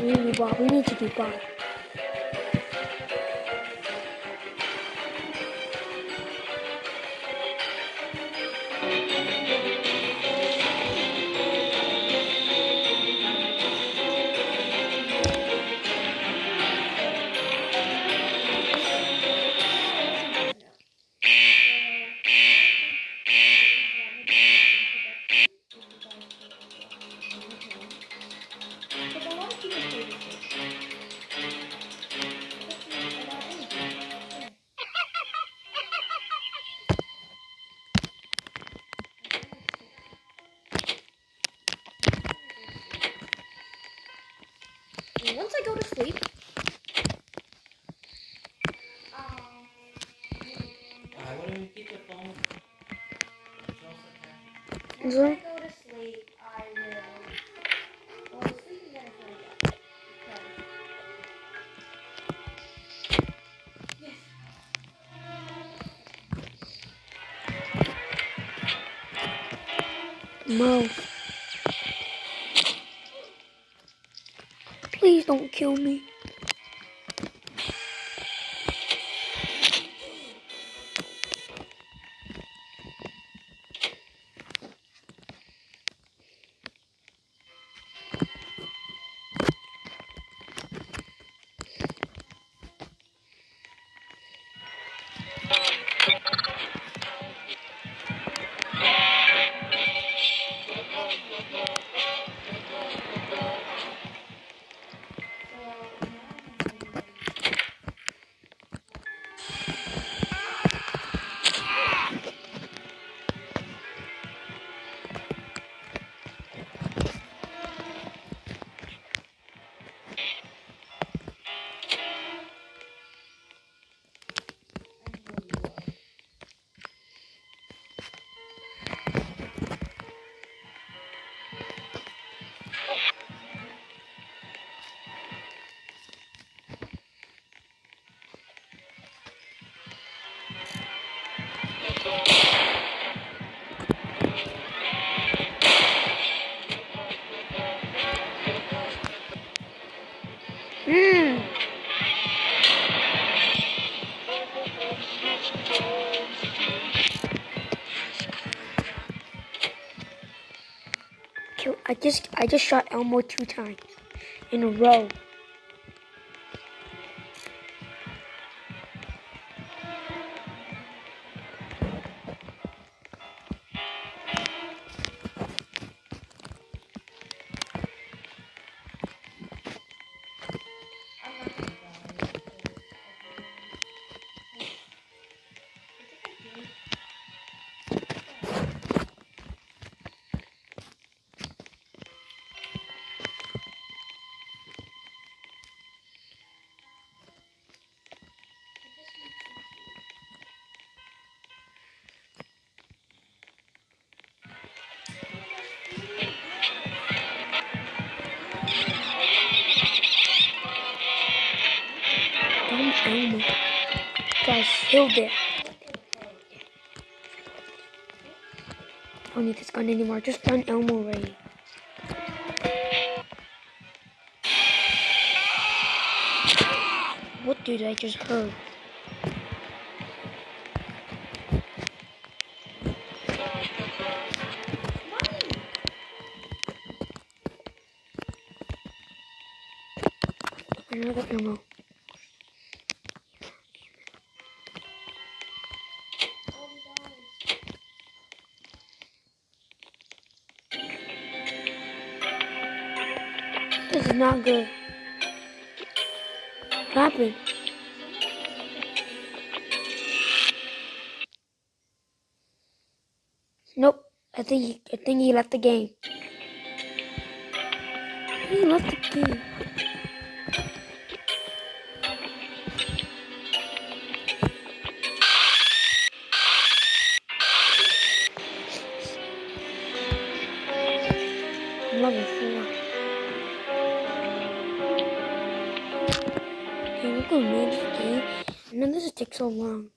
We need. We need to do bot. And once I go to sleep, um, I wouldn't keep the phone. once I go to sleep, I will to sleep and then I wake up. Because yes. Mo. Please don't kill me. I just I just shot Elmo two times in a row. Killed it. Don't need this gun anymore. Just run Elmo Ray. What did I just heard? Another ammo. Not good. What happened? Nope. I think he, I think he left the game. He left the game. Level four. Gonna game. And then this will take so long.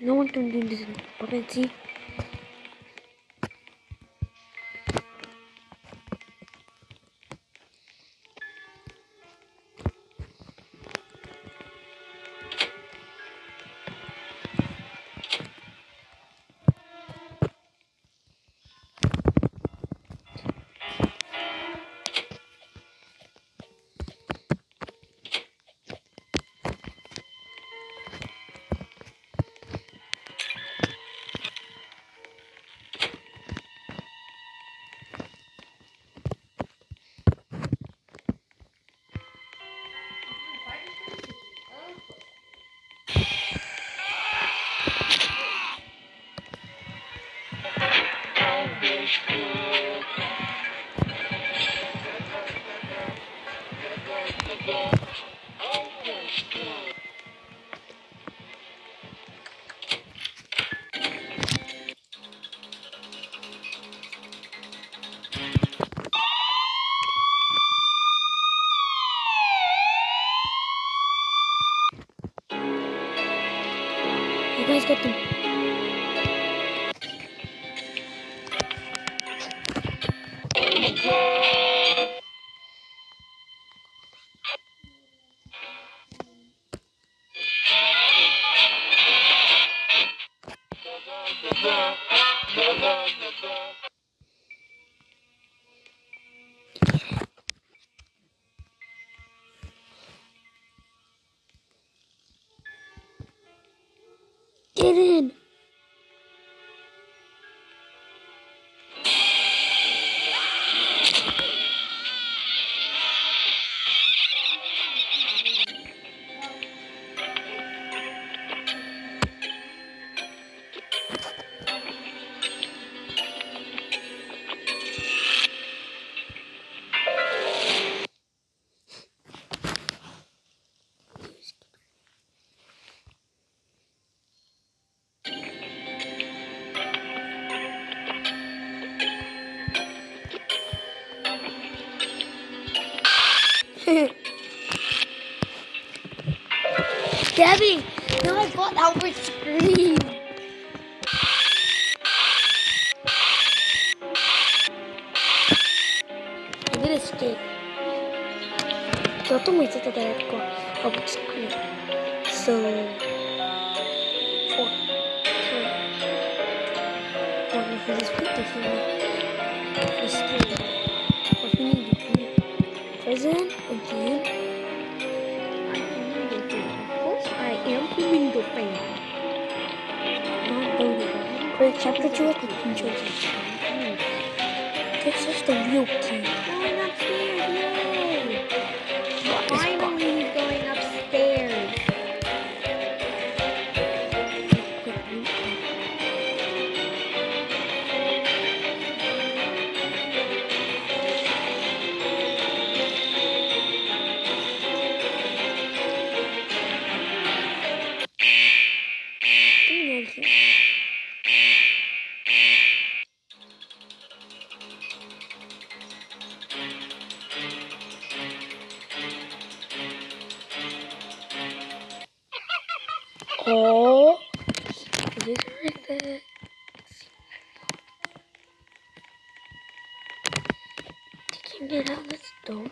No one can do this potency. You Get in. Gabby, now I got Albert's scream. I did escape. Got to wait till the Albert's scream. So. Window fan. Not voting. Great chapter two of the children. This is the real key. It out this door.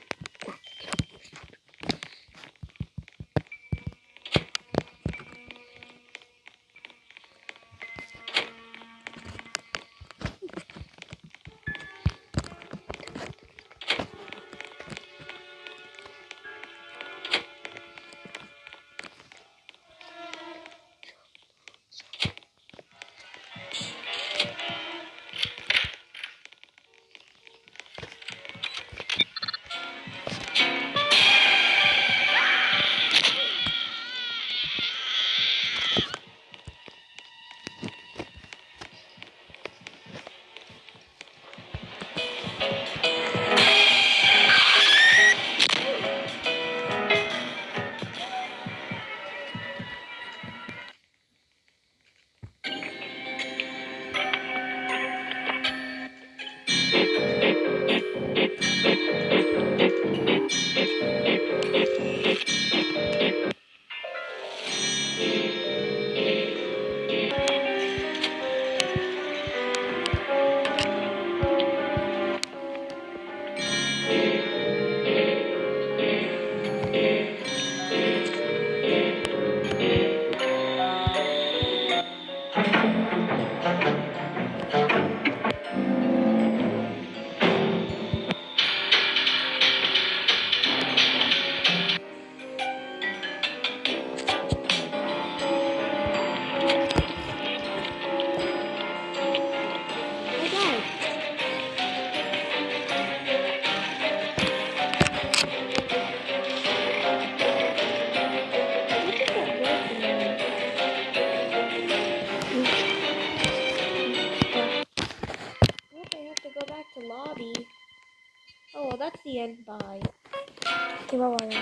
Bye. Okay.